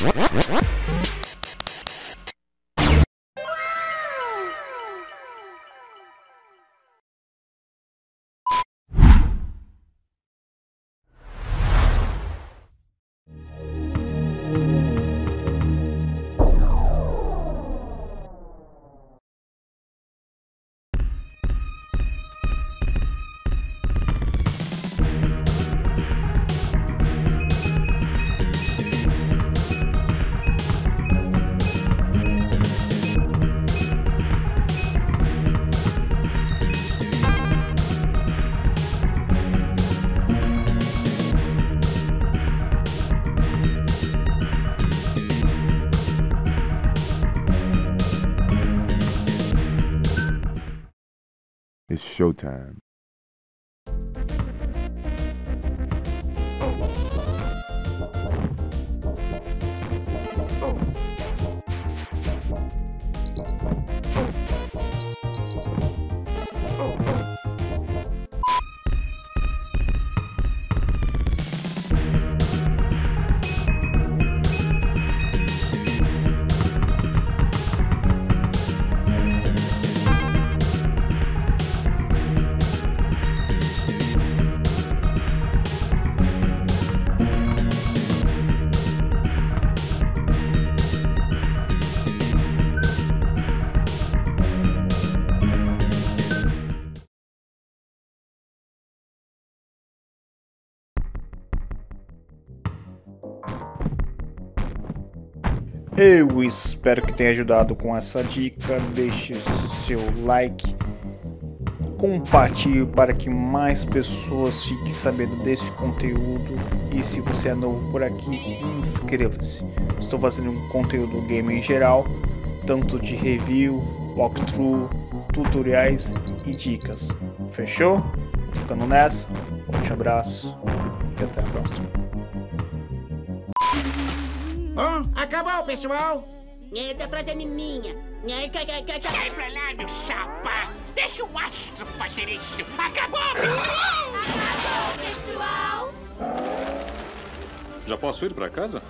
What? It's showtime. Eu espero que tenha ajudado com essa dica. Deixe seu like, compartilhe para que mais pessoas fiquem sabendo desse conteúdo. E se você é novo por aqui, inscreva-se. Estou fazendo um conteúdo game em geral, tanto de review, walkthrough, tutoriais e dicas. Fechou? Ficando nessa. Forte abraço e até a próxima. Acabou, pessoal! Essa frase é minha. Sai pra lá, meu chapa! Deixa o astro fazer isso! Acabou! Pessoal! Já posso ir pra casa?